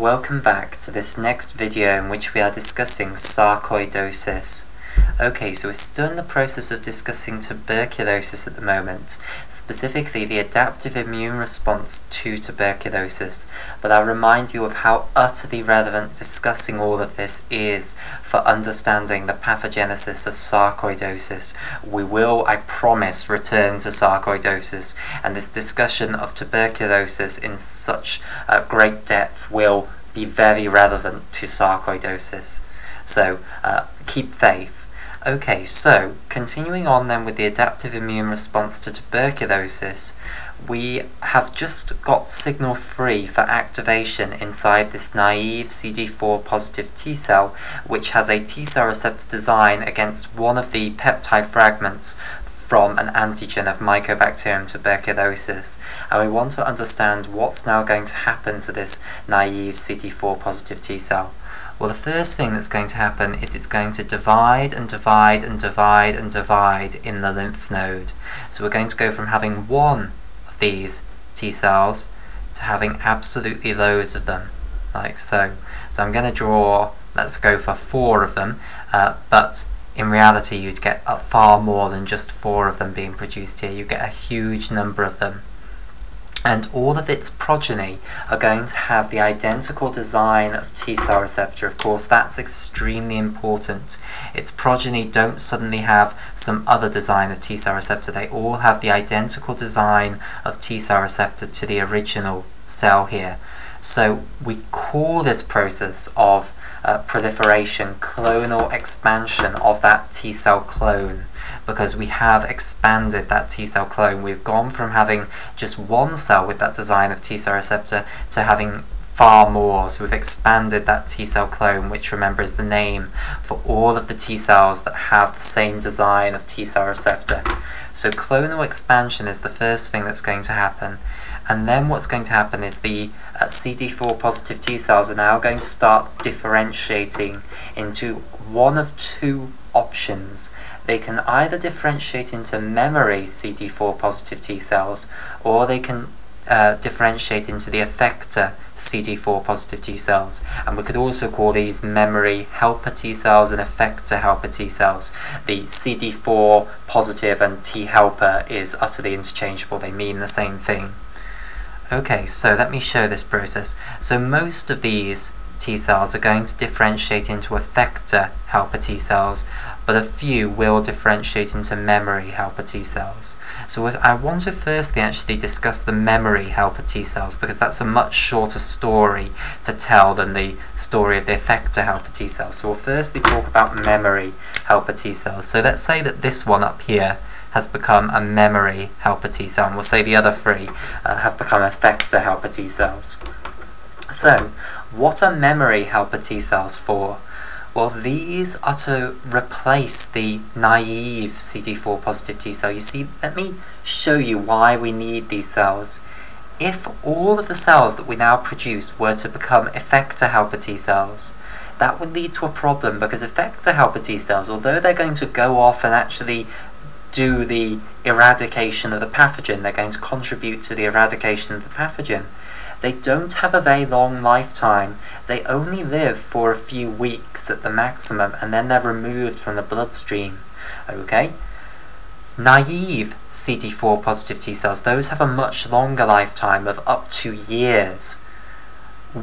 Welcome back to this next video in which we are discussing sarcoidosis. Okay, so we're still in the process of discussing tuberculosis at the moment, specifically the adaptive immune response to tuberculosis, but I'll remind you of how utterly relevant discussing all of this is for understanding the pathogenesis of sarcoidosis. We will, I promise, return to sarcoidosis, and this discussion of tuberculosis in such uh, great depth will be very relevant to sarcoidosis. So uh, keep faith. Okay, so continuing on then with the adaptive immune response to tuberculosis, we have just got signal free for activation inside this naive CD4 positive T cell, which has a T cell receptor design against one of the peptide fragments from an antigen of Mycobacterium tuberculosis. And we want to understand what's now going to happen to this naive CD4 positive T cell. Well, the first thing that's going to happen is it's going to divide and divide and divide and divide in the lymph node. So we're going to go from having one of these T cells to having absolutely loads of them, like so. So I'm going to draw, let's go for four of them, uh, but in reality you'd get far more than just four of them being produced here. You get a huge number of them and all of its progeny are going to have the identical design of T cell receptor. Of course, that's extremely important. Its progeny don't suddenly have some other design of T cell receptor. They all have the identical design of T cell receptor to the original cell here. So we call this process of uh, proliferation clonal expansion of that T cell clone because we have expanded that T cell clone. We've gone from having just one cell with that design of T cell receptor to having far more. So we've expanded that T cell clone, which remember is the name for all of the T cells that have the same design of T cell receptor. So clonal expansion is the first thing that's going to happen. And then what's going to happen is the uh, CD4 positive T cells are now going to start differentiating into one of two options. They can either differentiate into memory CD4 positive T cells, or they can uh, differentiate into the effector CD4 positive T cells. And we could also call these memory helper T cells and effector helper T cells. The CD4 positive and T helper is utterly interchangeable, they mean the same thing. Okay, so let me show this process. So most of these T cells are going to differentiate into effector helper T cells, but a few will differentiate into memory helper T cells. So I want to firstly actually discuss the memory helper T cells because that's a much shorter story to tell than the story of the effector helper T cells. So we'll firstly talk about memory helper T cells. So let's say that this one up here has become a memory helper T cell, and we'll say the other three uh, have become effector helper T cells. So, what are memory helper T cells for? Well, these are to replace the naive CD4 positive T cell. You see, let me show you why we need these cells. If all of the cells that we now produce were to become effector helper T cells, that would lead to a problem because effector helper T cells, although they're going to go off and actually do the eradication of the pathogen, they're going to contribute to the eradication of the pathogen, they don't have a very long lifetime. They only live for a few weeks at the maximum and then they're removed from the bloodstream. Okay? Naive CD4 positive T cells, those have a much longer lifetime of up to years.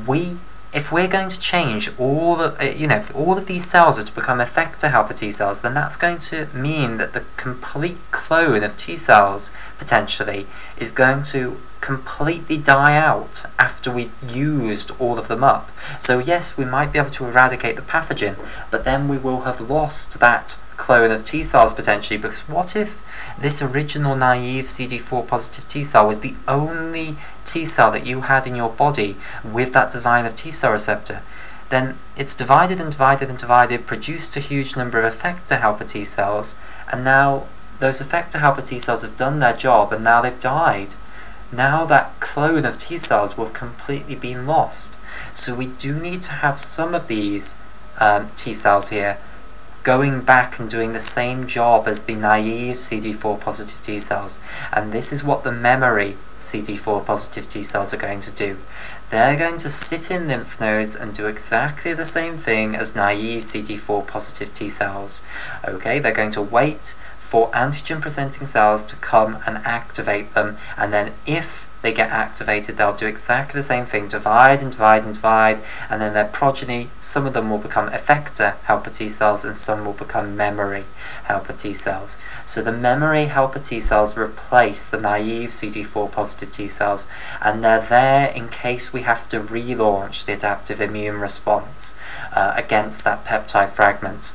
We if we're going to change all of, uh, you know, if all of these cells are to become effector helper T cells, then that's going to mean that the complete clone of T cells, potentially, is going to completely die out after we used all of them up. So yes, we might be able to eradicate the pathogen, but then we will have lost that clone of T cells potentially, because what if this original naive CD4 positive T cell was the only T cell that you had in your body with that design of T cell receptor, then it's divided and divided and divided, produced a huge number of effector helper T cells, and now those effector helper T cells have done their job and now they've died. Now that clone of T cells will have completely been lost. So we do need to have some of these um, T cells here going back and doing the same job as the naive CD4 positive T cells. And this is what the memory CD4 positive T cells are going to do. they're going to sit in lymph nodes and do exactly the same thing as naive CD4 positive T cells. Okay, they're going to wait for antigen presenting cells to come and activate them, and then if they get activated, they'll do exactly the same thing, divide and divide and divide, and then their progeny, some of them will become effector helper T cells and some will become memory helper T cells. So the memory helper T cells replace the naive CD4 positive T cells, and they're there in case we have to relaunch the adaptive immune response uh, against that peptide fragment.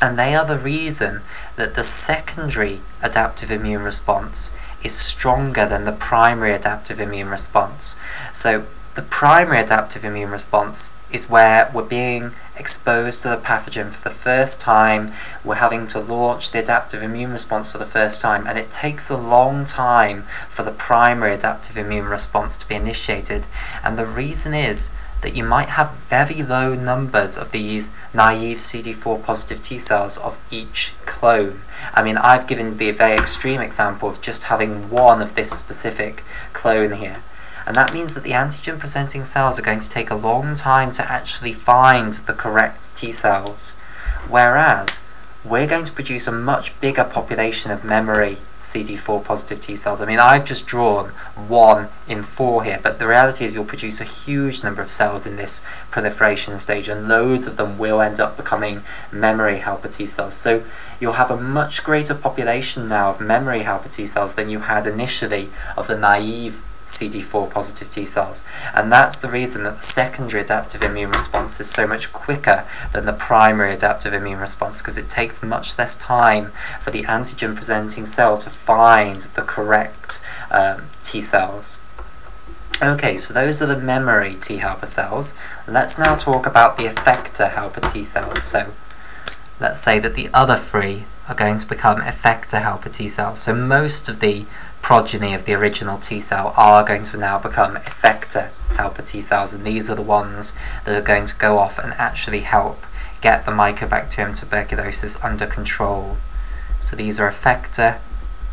And they are the reason that the secondary adaptive immune response is stronger than the primary adaptive immune response. So the primary adaptive immune response is where we're being exposed to the pathogen for the first time, we're having to launch the adaptive immune response for the first time, and it takes a long time for the primary adaptive immune response to be initiated. And the reason is that you might have very low numbers of these naive CD4 positive T cells of each clone. I mean, I've given the very extreme example of just having one of this specific clone here. And that means that the antigen presenting cells are going to take a long time to actually find the correct T cells. Whereas, we're going to produce a much bigger population of memory CD4 positive T cells. I mean, I've just drawn one in four here, but the reality is you'll produce a huge number of cells in this proliferation stage, and loads of them will end up becoming memory helper T cells. So you'll have a much greater population now of memory helper T cells than you had initially of the naive CD4 positive T cells. And that's the reason that the secondary adaptive immune response is so much quicker than the primary adaptive immune response because it takes much less time for the antigen presenting cell to find the correct um, T cells. Okay, so those are the memory T helper cells. Let's now talk about the effector helper T cells. So let's say that the other three are going to become effector helper T cells. So most of the progeny of the original T cell are going to now become effector helper T cells, and these are the ones that are going to go off and actually help get the Mycobacterium tuberculosis under control. So these are effector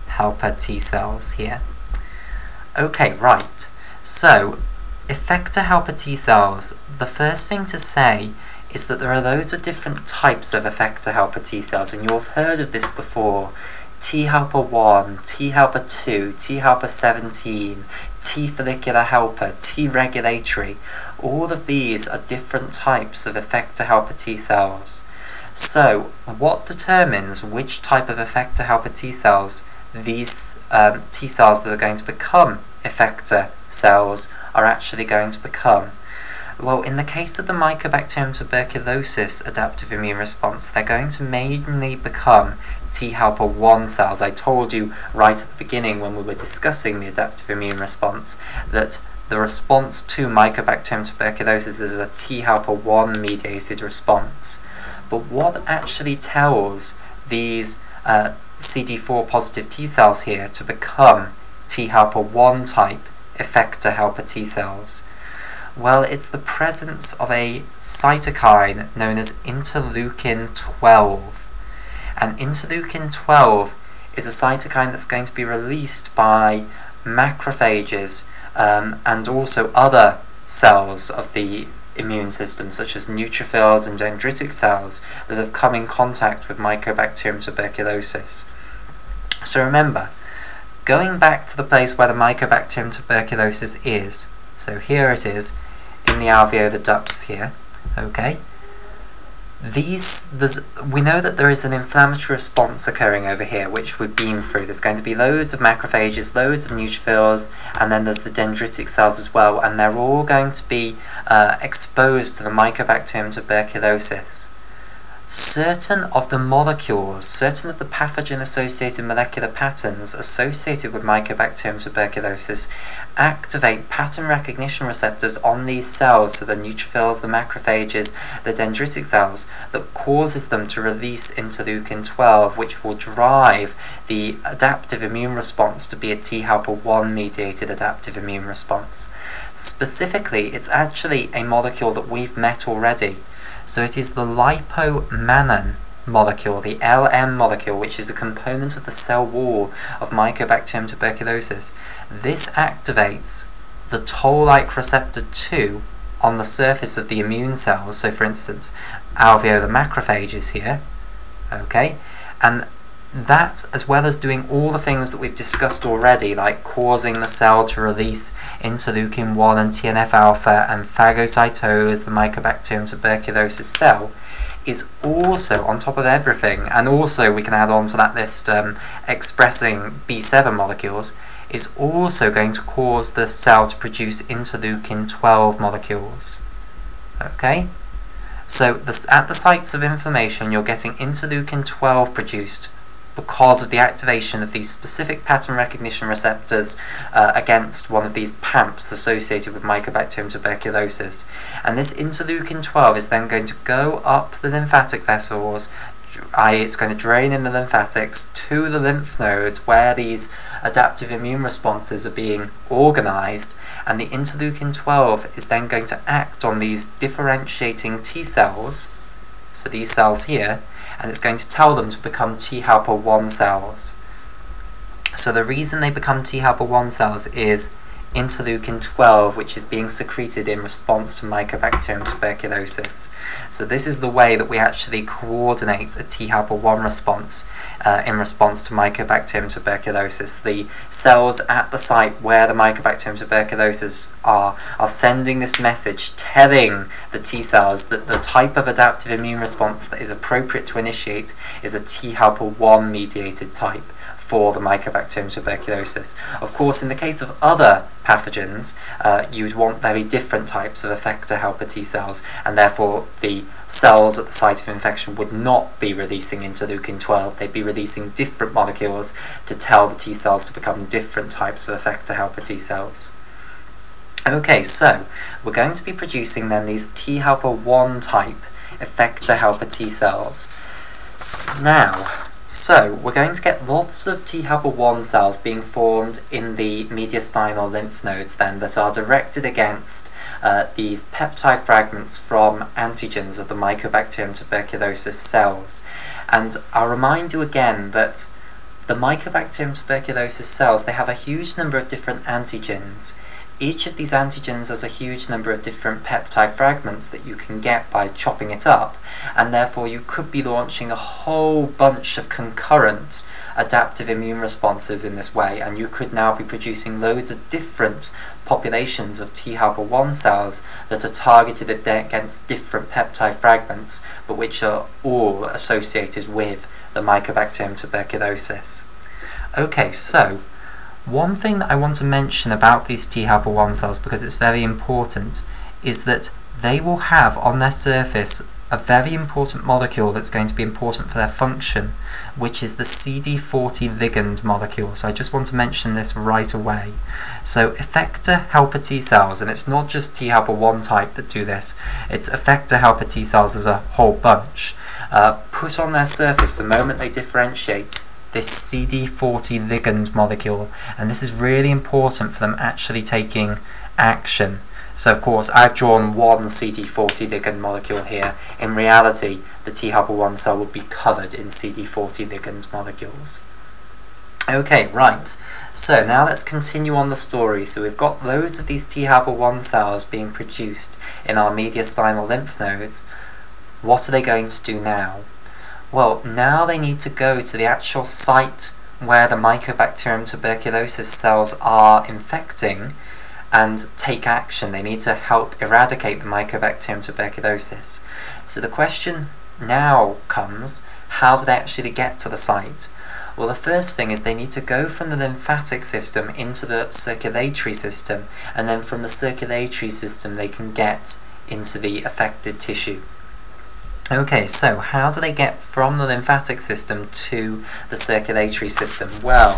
helper T cells here. Okay, right. So, effector helper T cells, the first thing to say is that there are loads of different types of effector helper T cells, and you'll have heard of this before T helper 1, T helper 2, T helper 17, T follicular helper, T regulatory. All of these are different types of effector helper T cells. So, what determines which type of effector helper T cells these um, T cells that are going to become effector cells are actually going to become? Well, in the case of the Mycobacterium tuberculosis adaptive immune response, they're going to mainly become T helper 1 cells. I told you right at the beginning when we were discussing the adaptive immune response that the response to Mycobacterium tuberculosis is a T helper 1 mediated response. But what actually tells these uh, CD4 positive T cells here to become T helper 1 type effector helper T cells? Well, it's the presence of a cytokine known as interleukin 12 and interleukin 12 is a cytokine that's going to be released by macrophages um, and also other cells of the immune system, such as neutrophils and dendritic cells, that have come in contact with Mycobacterium tuberculosis. So remember, going back to the place where the Mycobacterium tuberculosis is, so here it is, in the alveolar ducts here, okay, these, we know that there is an inflammatory response occurring over here, which we've been through. There's going to be loads of macrophages, loads of neutrophils, and then there's the dendritic cells as well, and they're all going to be uh, exposed to the Mycobacterium tuberculosis certain of the molecules, certain of the pathogen-associated molecular patterns associated with Mycobacterium tuberculosis activate pattern recognition receptors on these cells, so the neutrophils, the macrophages, the dendritic cells, that causes them to release interleukin-12, which will drive the adaptive immune response to be a T helper 1 mediated adaptive immune response. Specifically, it's actually a molecule that we've met already, so it is the lipomannan molecule, the LM molecule, which is a component of the cell wall of Mycobacterium tuberculosis. This activates the toll-like receptor 2 on the surface of the immune cells, so for instance, alveolar macrophages here, okay, and that, as well as doing all the things that we've discussed already, like causing the cell to release interleukin-1 and TNF-alpha and phagocytose the Mycobacterium tuberculosis cell, is also, on top of everything, and also we can add on to that list um, expressing B7 molecules, is also going to cause the cell to produce interleukin-12 molecules. Okay? So this, at the sites of inflammation, you're getting interleukin-12 produced because of the activation of these specific pattern recognition receptors uh, against one of these PAMPs associated with Mycobacterium tuberculosis. And this interleukin-12 is then going to go up the lymphatic vessels, i.e. it's going to drain in the lymphatics to the lymph nodes where these adaptive immune responses are being organized, and the interleukin-12 is then going to act on these differentiating T cells, so these cells here, and it's going to tell them to become T helper 1 cells. So the reason they become T helper 1 cells is interleukin 12, which is being secreted in response to Mycobacterium tuberculosis. So this is the way that we actually coordinate a T helper 1 response uh, in response to Mycobacterium tuberculosis. The cells at the site where the Mycobacterium tuberculosis are are sending this message telling the T cells that the type of adaptive immune response that is appropriate to initiate is a T helper 1 mediated type for the Mycobacterium tuberculosis. Of course, in the case of other pathogens, uh, you'd want very different types of effector helper T cells, and therefore the cells at the site of infection would not be releasing interleukin-12, they'd be releasing different molecules to tell the T cells to become different types of effector helper T cells. Okay, so we're going to be producing then these T helper 1 type effector helper T cells. Now, so, we're going to get lots of T helper 1 cells being formed in the mediastinal lymph nodes then that are directed against uh, these peptide fragments from antigens of the Mycobacterium tuberculosis cells. And I'll remind you again that the Mycobacterium tuberculosis cells, they have a huge number of different antigens each of these antigens has a huge number of different peptide fragments that you can get by chopping it up, and therefore you could be launching a whole bunch of concurrent adaptive immune responses in this way, and you could now be producing loads of different populations of T helper 1 cells that are targeted against different peptide fragments, but which are all associated with the Mycobacterium tuberculosis. Okay, so one thing that I want to mention about these T helper 1 cells, because it's very important, is that they will have on their surface a very important molecule that's going to be important for their function, which is the CD40 ligand molecule. So I just want to mention this right away. So effector helper T cells, and it's not just T helper 1 type that do this, it's effector helper T cells as a whole bunch, uh, put on their surface the moment they differentiate this CD40 ligand molecule, and this is really important for them actually taking action. So of course I've drawn one CD40 ligand molecule here. In reality, the T helper 1 cell would be covered in CD40 ligand molecules. Okay, right. So now let's continue on the story. So we've got loads of these T helper 1 cells being produced in our mediastinal lymph nodes. What are they going to do now? Well, now they need to go to the actual site where the Mycobacterium tuberculosis cells are infecting and take action. They need to help eradicate the Mycobacterium tuberculosis. So the question now comes, how do they actually get to the site? Well, the first thing is they need to go from the lymphatic system into the circulatory system, and then from the circulatory system they can get into the affected tissue. Okay, so how do they get from the lymphatic system to the circulatory system? Well,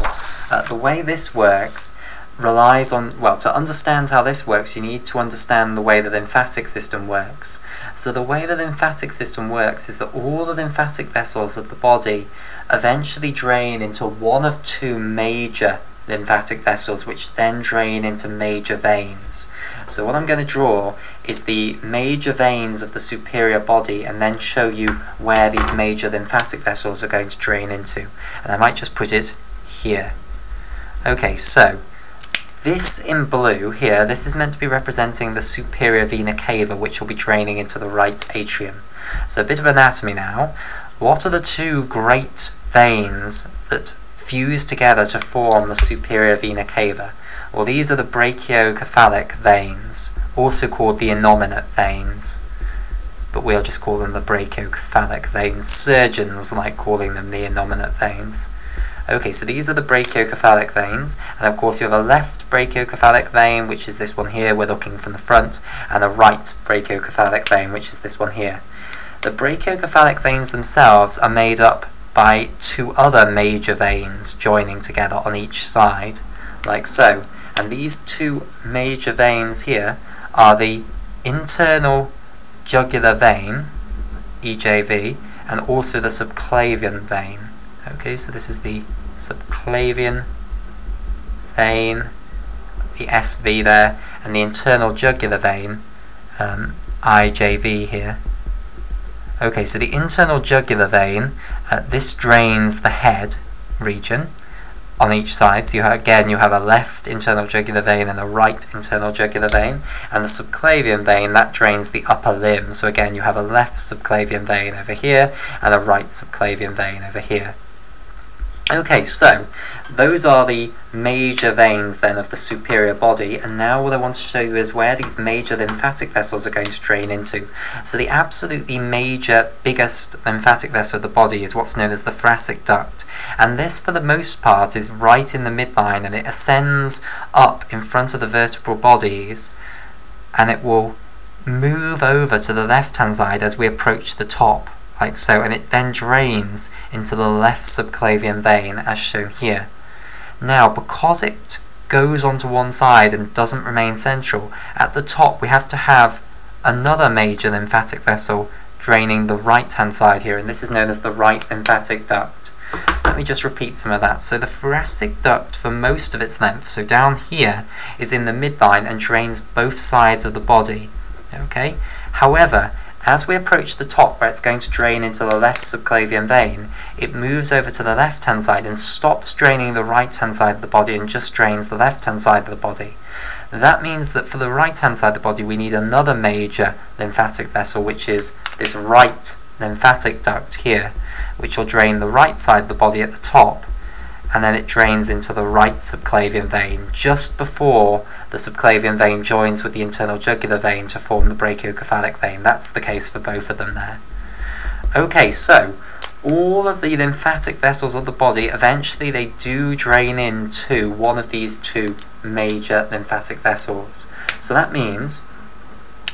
uh, the way this works relies on, well, to understand how this works, you need to understand the way the lymphatic system works. So the way the lymphatic system works is that all the lymphatic vessels of the body eventually drain into one of two major lymphatic vessels which then drain into major veins. So what I'm going to draw is the major veins of the superior body and then show you where these major lymphatic vessels are going to drain into. And I might just put it here. Okay, so This in blue here, this is meant to be representing the superior vena cava, which will be draining into the right atrium. So a bit of anatomy now. What are the two great veins that fuse together to form the superior vena cava? Well, these are the brachiocephalic veins, also called the innominate veins but we'll just call them the brachiocephalic veins. Surgeons like calling them the innominate veins. Okay, so these are the brachiocephalic veins, and of course you have a left brachiocephalic vein, which is this one here, we're looking from the front, and a right brachiocephalic vein, which is this one here. The brachiocephalic veins themselves are made up by two other major veins joining together on each side, like so. And these two major veins here are the internal jugular vein, EJV, and also the subclavian vein. Okay, so this is the subclavian vein, the SV there, and the internal jugular vein, um, IJV here. Okay, so the internal jugular vein, uh, this drains the head region, on each side. So you have, again, you have a left internal jugular vein and a right internal jugular vein. And the subclavian vein, that drains the upper limb. So again, you have a left subclavian vein over here and a right subclavian vein over here. Okay, so those are the major veins then of the superior body, and now what I want to show you is where these major lymphatic vessels are going to drain into. So the absolutely major, biggest lymphatic vessel of the body is what's known as the thoracic duct, and this for the most part is right in the midline and it ascends up in front of the vertebral bodies and it will move over to the left hand side as we approach the top like so, and it then drains into the left subclavian vein as shown here. Now, because it goes onto one side and doesn't remain central, at the top we have to have another major lymphatic vessel draining the right hand side here, and this is known as the right lymphatic duct. So let me just repeat some of that. So the thoracic duct, for most of its length, so down here, is in the midline and drains both sides of the body. Okay. However, as we approach the top where it's going to drain into the left subclavian vein, it moves over to the left-hand side and stops draining the right-hand side of the body and just drains the left-hand side of the body. That means that for the right-hand side of the body we need another major lymphatic vessel, which is this right lymphatic duct here, which will drain the right side of the body at the top and then it drains into the right subclavian vein just before the subclavian vein joins with the internal jugular vein to form the brachiocephalic vein. That's the case for both of them there. Okay, so all of the lymphatic vessels of the body, eventually they do drain into one of these two major lymphatic vessels. So that means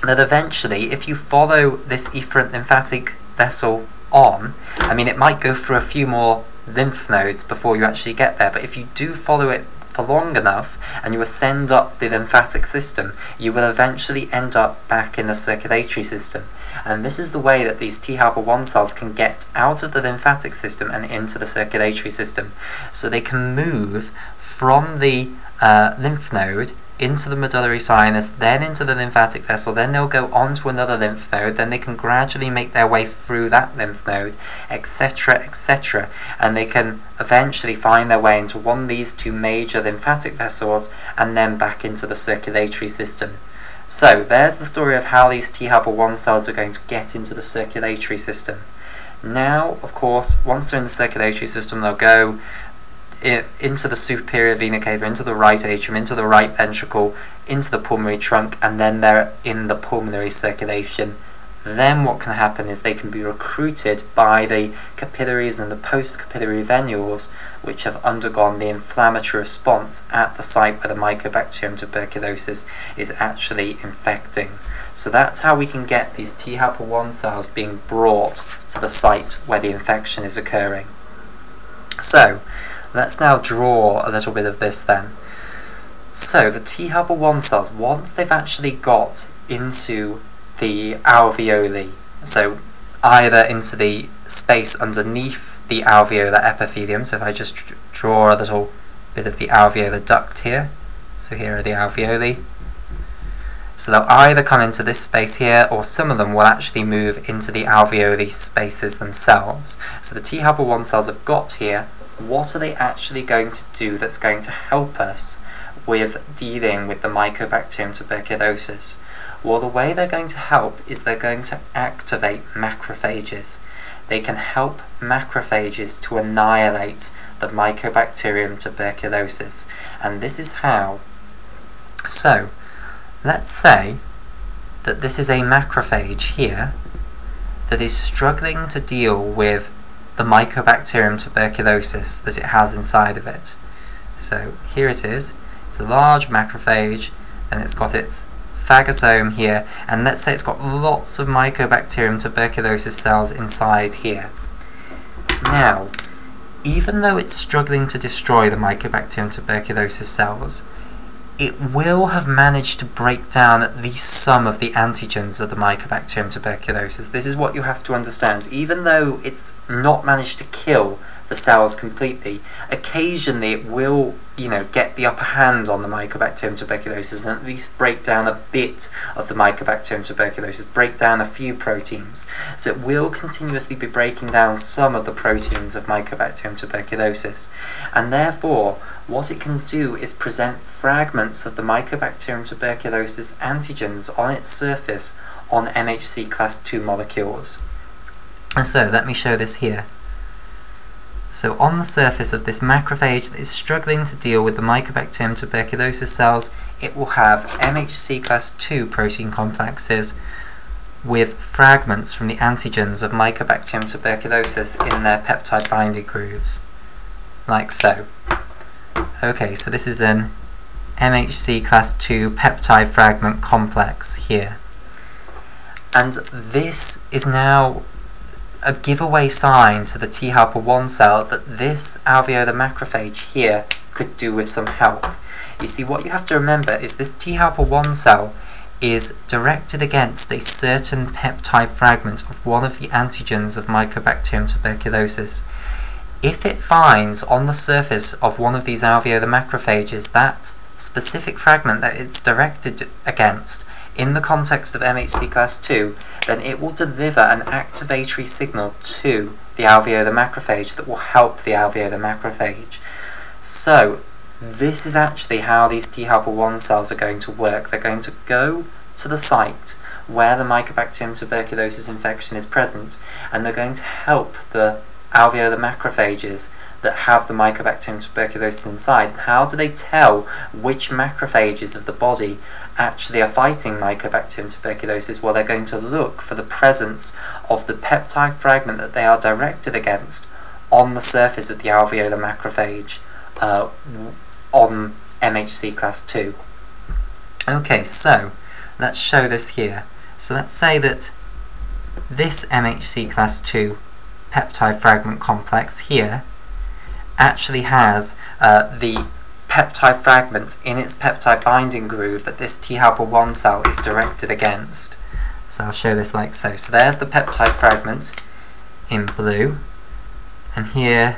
that eventually, if you follow this efferent lymphatic vessel on, I mean, it might go through a few more lymph nodes before you actually get there. But if you do follow it for long enough and you ascend up the lymphatic system, you will eventually end up back in the circulatory system. And this is the way that these T helper 1 cells can get out of the lymphatic system and into the circulatory system. So they can move from the uh, lymph node into the medullary sinus, then into the lymphatic vessel, then they'll go on to another lymph node, then they can gradually make their way through that lymph node, etc., etc., and they can eventually find their way into one of these two major lymphatic vessels and then back into the circulatory system. So, there's the story of how these T helper 1 cells are going to get into the circulatory system. Now, of course, once they're in the circulatory system, they'll go into the superior vena cava, into the right atrium, into the right ventricle, into the pulmonary trunk, and then they're in the pulmonary circulation. Then what can happen is they can be recruited by the capillaries and the post-capillary venules, which have undergone the inflammatory response at the site where the Mycobacterium tuberculosis is actually infecting. So that's how we can get these T helper 1 cells being brought to the site where the infection is occurring. So, Let's now draw a little bit of this then. So the T helper 1 cells, once they've actually got into the alveoli, so either into the space underneath the alveolar epithelium, so if I just draw a little bit of the alveolar duct here, so here are the alveoli, so they'll either come into this space here, or some of them will actually move into the alveoli spaces themselves. So the T helper 1 cells have got here, what are they actually going to do that's going to help us with dealing with the Mycobacterium tuberculosis? Well, the way they're going to help is they're going to activate macrophages. They can help macrophages to annihilate the Mycobacterium tuberculosis. And this is how. So, let's say that this is a macrophage here that is struggling to deal with the Mycobacterium tuberculosis that it has inside of it. So here it is. It's a large macrophage and it's got its phagosome here and let's say it's got lots of Mycobacterium tuberculosis cells inside here. Now, even though it's struggling to destroy the Mycobacterium tuberculosis cells, it will have managed to break down at least some of the antigens of the Mycobacterium tuberculosis. This is what you have to understand. Even though it's not managed to kill the cells completely, occasionally it will, you know, get the upper hand on the Mycobacterium tuberculosis and at least break down a bit of the Mycobacterium tuberculosis, break down a few proteins. So it will continuously be breaking down some of the proteins of Mycobacterium tuberculosis. And therefore, what it can do is present fragments of the Mycobacterium tuberculosis antigens on its surface on MHC class II molecules. And so, let me show this here. So on the surface of this macrophage that is struggling to deal with the Mycobacterium tuberculosis cells, it will have MHC class II protein complexes with fragments from the antigens of Mycobacterium tuberculosis in their peptide binding grooves, like so. Okay, so this is an MHC class II peptide fragment complex here. And this is now a giveaway sign to the T helper 1 cell that this alveolar macrophage here could do with some help. You see, what you have to remember is this T helper 1 cell is directed against a certain peptide fragment of one of the antigens of Mycobacterium tuberculosis. If it finds on the surface of one of these alveolar macrophages that specific fragment that it's directed against, in the context of MHC class 2, then it will deliver an activatory signal to the alveolar macrophage that will help the alveolar macrophage. So, this is actually how these T helper 1 cells are going to work. They're going to go to the site where the Mycobacterium tuberculosis infection is present, and they're going to help the alveolar macrophages that have the Mycobacterium tuberculosis inside. How do they tell which macrophages of the body actually are fighting Mycobacterium tuberculosis? Well, they're going to look for the presence of the peptide fragment that they are directed against on the surface of the alveolar macrophage uh, on MHC class 2. Okay, so let's show this here. So let's say that this MHC class 2 peptide fragment complex here actually has uh, the peptide fragment in its peptide binding groove that this T helper 1 cell is directed against. So I'll show this like so. So there's the peptide fragment in blue, and here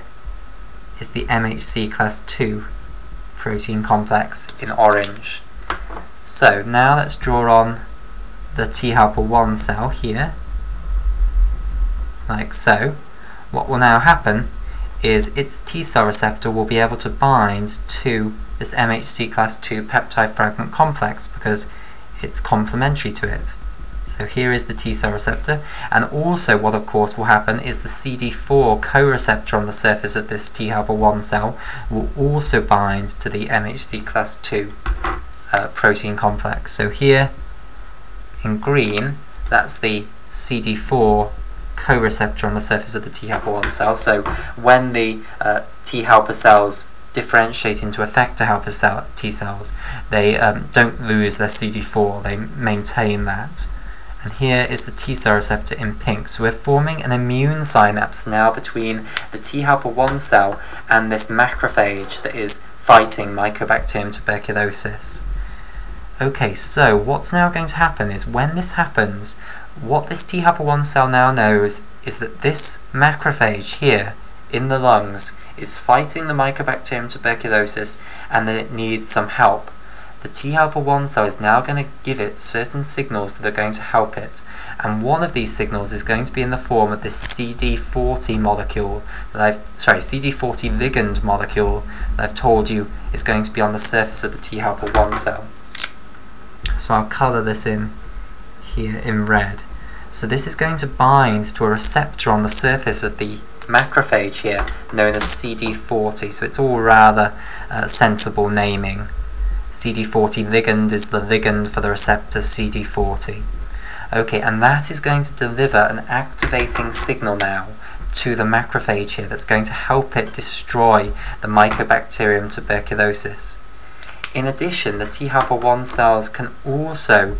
is the MHC class 2 protein complex in orange. So now let's draw on the T helper 1 cell here, like so. What will now happen is its T cell receptor will be able to bind to this MHC class 2 peptide fragment complex because it's complementary to it. So here is the T cell receptor, and also what of course will happen is the CD4 co-receptor on the surface of this T helper 1 cell will also bind to the MHC class 2 uh, protein complex. So here in green, that's the CD4 co-receptor on the surface of the T helper 1 cell. So when the uh, T helper cells differentiate into effector helper cell T cells, they um, don't lose their CD4, they maintain that. And here is the T cell receptor in pink. So we're forming an immune synapse now between the T helper 1 cell and this macrophage that is fighting Mycobacterium tuberculosis. Okay, so what's now going to happen is when this happens, what this T helper 1 cell now knows is that this macrophage here in the lungs is fighting the Mycobacterium tuberculosis and that it needs some help. the T helper 1 cell is now going to give it certain signals that are going to help it. And one of these signals is going to be in the form of this CD40 molecule that I've, sorry, CD40 ligand molecule that I've told you is going to be on the surface of the T helper 1 cell. So I'll colour this in here in red. So this is going to bind to a receptor on the surface of the macrophage here, known as CD40. So it's all rather uh, sensible naming. CD40 ligand is the ligand for the receptor CD40. Okay, and that is going to deliver an activating signal now to the macrophage here that's going to help it destroy the Mycobacterium tuberculosis. In addition, the T helper 1 cells can also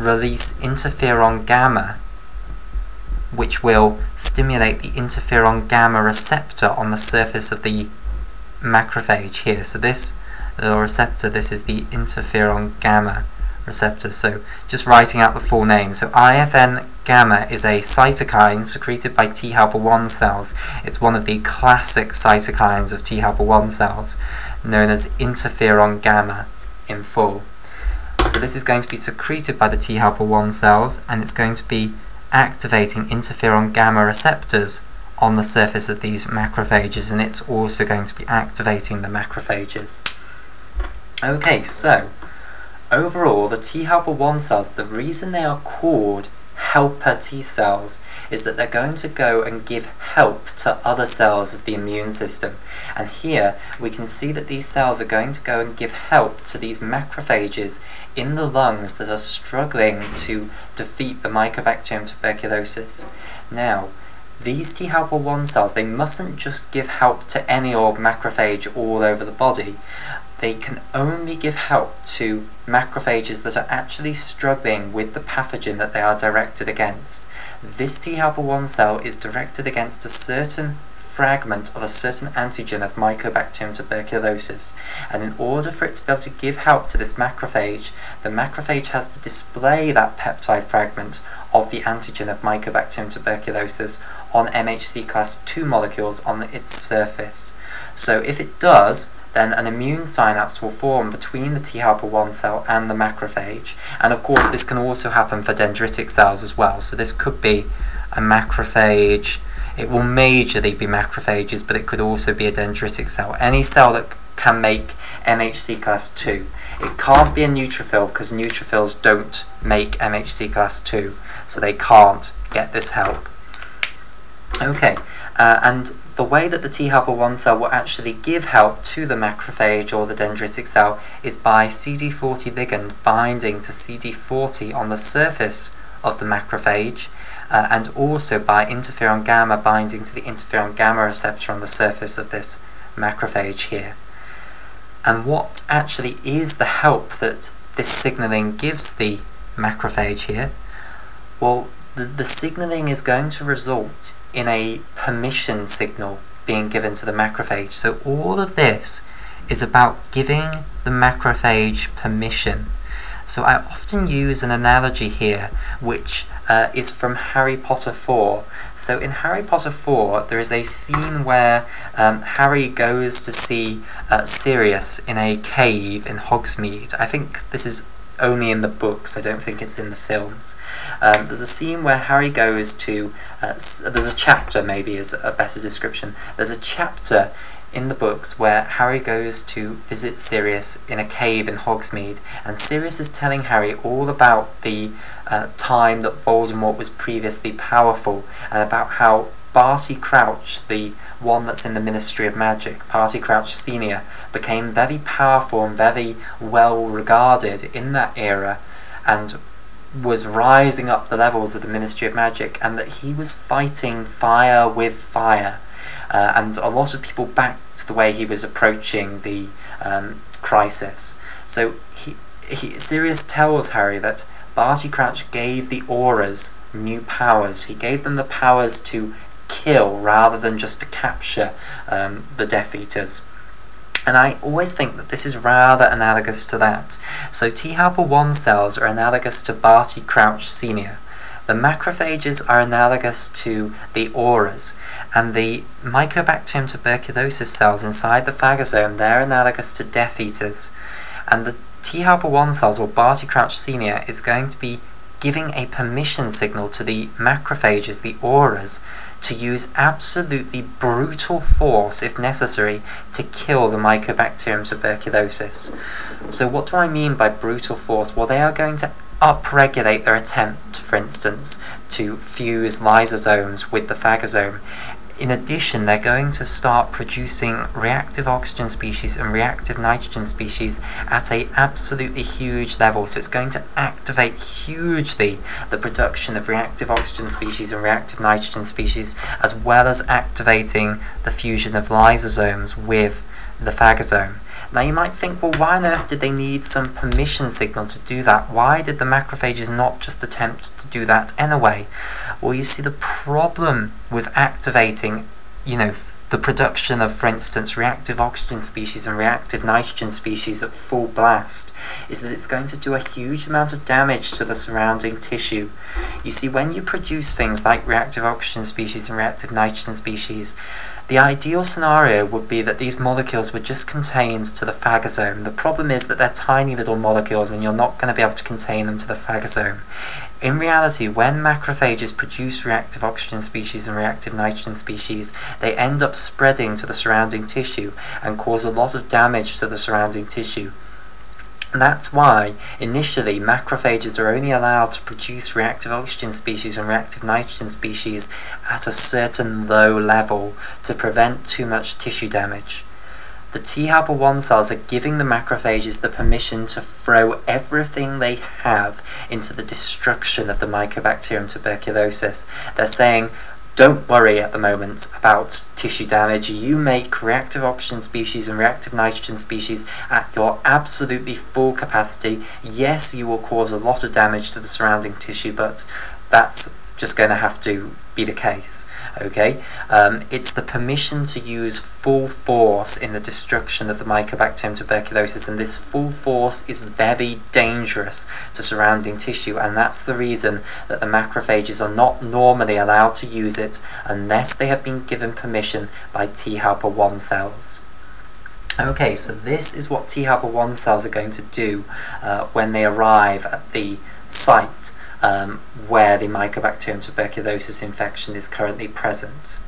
release interferon gamma, which will stimulate the interferon gamma receptor on the surface of the macrophage here. So this little receptor, this is the interferon gamma receptor. So just writing out the full name. So IFN gamma is a cytokine secreted by T helper 1 cells. It's one of the classic cytokines of T helper 1 cells, known as interferon gamma in full. So this is going to be secreted by the T helper 1 cells and it's going to be activating interferon gamma receptors on the surface of these macrophages and it's also going to be activating the macrophages. Okay, so overall the T helper 1 cells, the reason they are called helper T cells is that they're going to go and give help to other cells of the immune system. And here we can see that these cells are going to go and give help to these macrophages in the lungs that are struggling to defeat the Mycobacterium tuberculosis. Now, these T helper 1 cells, they mustn't just give help to any old macrophage all over the body they can only give help to macrophages that are actually struggling with the pathogen that they are directed against. This T helper 1 cell is directed against a certain fragment of a certain antigen of Mycobacterium tuberculosis, and in order for it to be able to give help to this macrophage, the macrophage has to display that peptide fragment of the antigen of Mycobacterium tuberculosis on MHC class 2 molecules on its surface. So if it does, then an immune synapse will form between the T helper 1 cell and the macrophage. And of course, this can also happen for dendritic cells as well. So this could be a macrophage. It will majorly be macrophages, but it could also be a dendritic cell. Any cell that can make MHC class 2. It can't be a neutrophil because neutrophils don't make MHC class 2, so they can't get this help. Okay, uh, and the way that the T helper 1 cell will actually give help to the macrophage or the dendritic cell is by CD40 ligand binding to CD40 on the surface of the macrophage uh, and also by interferon gamma binding to the interferon gamma receptor on the surface of this macrophage here. And what actually is the help that this signaling gives the macrophage here? Well, the, the signaling is going to result in a permission signal being given to the macrophage. So all of this is about giving the macrophage permission. So I often use an analogy here which uh, is from Harry Potter 4. So in Harry Potter 4 there is a scene where um, Harry goes to see uh, Sirius in a cave in Hogsmeade. I think this is only in the books, I don't think it's in the films. Um, there's a scene where Harry goes to, uh, there's a chapter maybe is a better description, there's a chapter in the books where Harry goes to visit Sirius in a cave in Hogsmeade, and Sirius is telling Harry all about the uh, time that Voldemort was previously powerful, and about how Barty Crouch, the one that's in the Ministry of Magic, Barty Crouch Sr., became very powerful and very well regarded in that era and was rising up the levels of the Ministry of Magic and that he was fighting fire with fire. Uh, and a lot of people backed the way he was approaching the um, crisis. So he, he, Sirius tells Harry that Barty Crouch gave the Aurors new powers. He gave them the powers to kill rather than just to capture um, the Death Eaters. And I always think that this is rather analogous to that. So T helper 1 cells are analogous to Barty Crouch Sr. The macrophages are analogous to the Aurors, and the Mycobacterium tuberculosis cells inside the phagosome, they're analogous to Death Eaters. And the T helper 1 cells, or Barty Crouch Senior, is going to be giving a permission signal to the macrophages, the Aurors, to use absolutely brutal force, if necessary, to kill the Mycobacterium tuberculosis. So what do I mean by brutal force? Well, they are going to upregulate their attempt, for instance, to fuse lysosomes with the phagosome in addition, they're going to start producing reactive oxygen species and reactive nitrogen species at a absolutely huge level. So it's going to activate hugely the production of reactive oxygen species and reactive nitrogen species, as well as activating the fusion of lysosomes with the phagosome. Now you might think, well, why on earth did they need some permission signal to do that? Why did the macrophages not just attempt to do that anyway? Well, you see, the problem with activating, you know, the production of, for instance, reactive oxygen species and reactive nitrogen species at full blast is that it's going to do a huge amount of damage to the surrounding tissue. You see, when you produce things like reactive oxygen species and reactive nitrogen species, the ideal scenario would be that these molecules were just contained to the phagosome. The problem is that they're tiny little molecules and you're not going to be able to contain them to the phagosome. In reality, when macrophages produce reactive oxygen species and reactive nitrogen species, they end up spreading to the surrounding tissue and cause a lot of damage to the surrounding tissue. And that's why, initially, macrophages are only allowed to produce reactive oxygen species and reactive nitrogen species at a certain low level to prevent too much tissue damage. The T helper 1 cells are giving the macrophages the permission to throw everything they have into the destruction of the Mycobacterium tuberculosis. They're saying, don't worry at the moment about tissue damage. You make reactive oxygen species and reactive nitrogen species at your absolutely full capacity. Yes, you will cause a lot of damage to the surrounding tissue, but that's just going to have to be the case. Okay, um, it's the permission to use full force in the destruction of the Mycobacterium tuberculosis, and this full force is very dangerous to surrounding tissue, and that's the reason that the macrophages are not normally allowed to use it unless they have been given permission by T helper 1 cells. Okay, so this is what T helper 1 cells are going to do uh, when they arrive at the site um, where the Mycobacterium tuberculosis infection is currently present.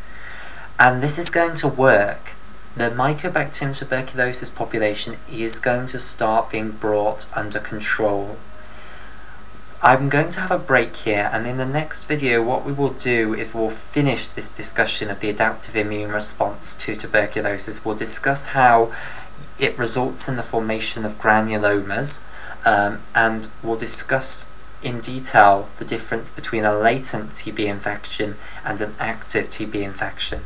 And this is going to work. The Mycobacterium tuberculosis population is going to start being brought under control. I'm going to have a break here and in the next video what we will do is we'll finish this discussion of the adaptive immune response to tuberculosis. We'll discuss how it results in the formation of granulomas um, and we'll discuss in detail the difference between a latent TB infection and an active TB infection.